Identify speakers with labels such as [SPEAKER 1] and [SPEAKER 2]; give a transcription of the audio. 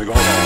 [SPEAKER 1] We go, hold on.